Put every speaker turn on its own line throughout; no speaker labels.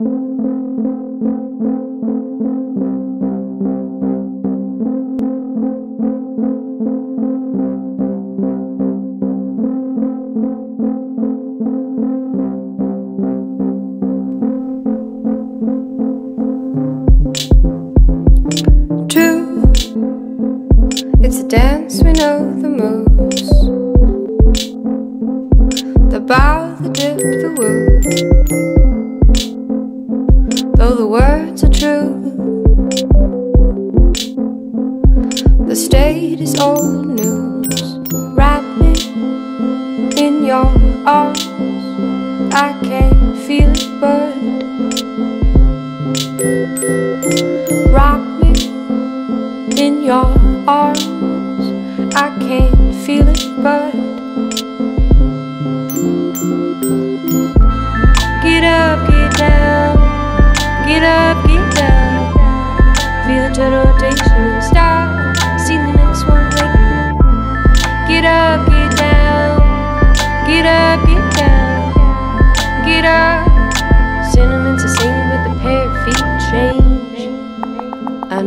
It's a dance we know the moves. The bow, old news. Wrap me in your arms. I can't feel it, but rock me in your arms. I can't feel it, but get up, get down, get up, get down. Feel the rotation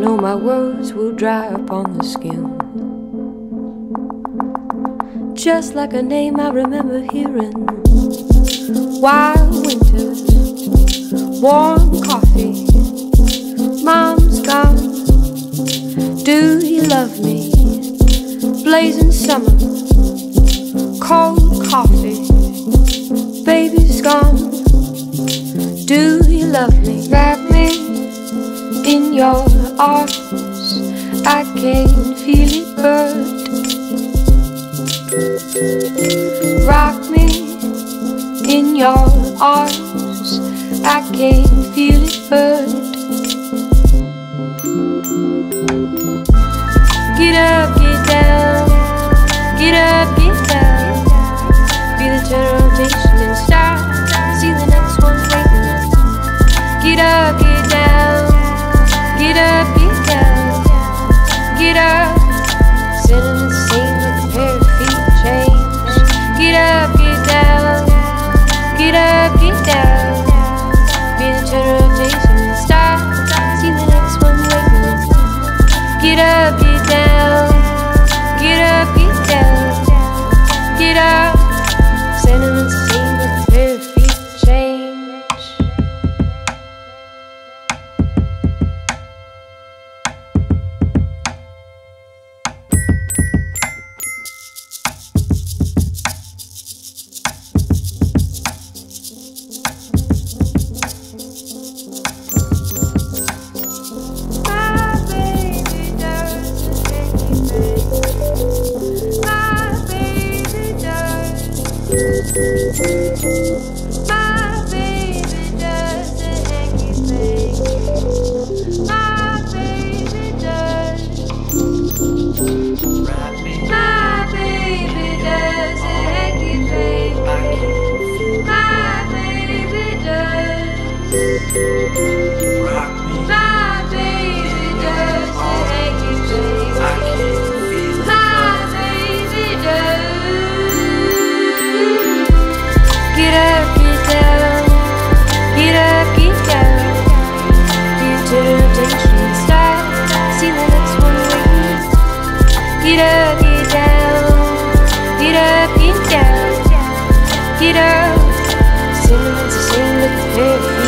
know my words will dry upon the skin. Just like a name I remember hearing. Wild winters, warm coffee. Mom's gone. Do you love me? Blazing summer, cold coffee. I can feel it burn. Rock me in your arms. I can feel it burn. Get up, Get up, get down, get up, get. Feel temptation start. See the